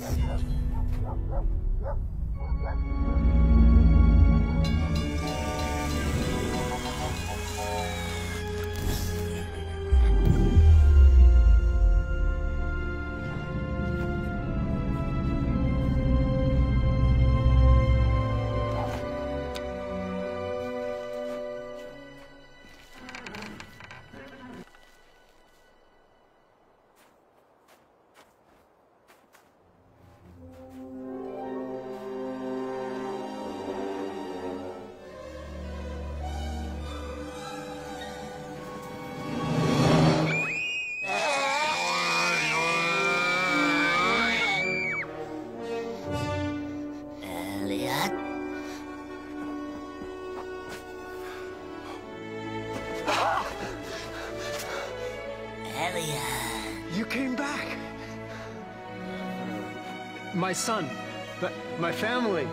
Let's go. Came back. My son, my, my family.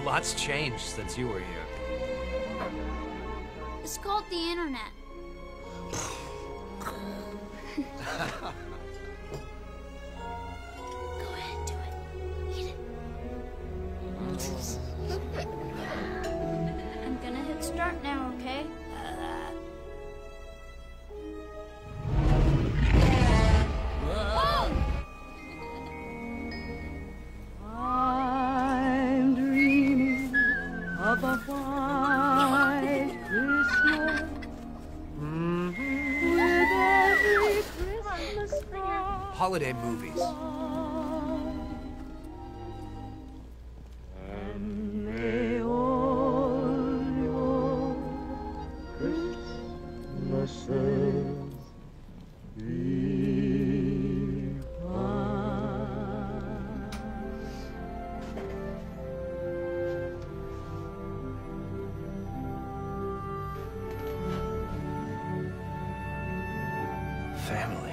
A lot's changed since you were here. It's called the internet. start now, okay? I'm dreaming Family.